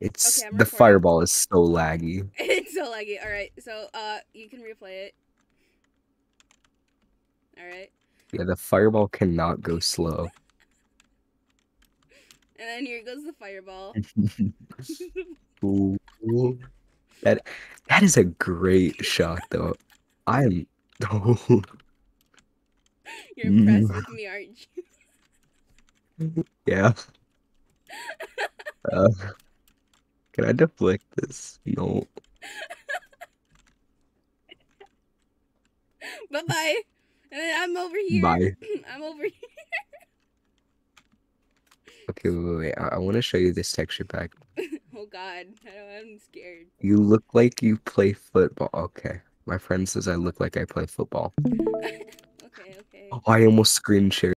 It's Okay, the fireball is so laggy. it's so laggy. All right, so uh, you can replay it. All right, Yeah, the fireball cannot go slow. and then here goes the fireball. Ooh, that that is a great shot though. I'm oh, You're impressed with me, aren't you? yeah. Uh, can I deflect this? No. bye bye. I'm over here. Bye. I'm over here. Okay, wait, wait, wait. I, I want to show you this texture pack. Oh God, I don't, I'm scared. You look like you play football. Okay. My friend says I look like I play football. okay, okay. Oh, I almost screen shared.